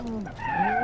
うん。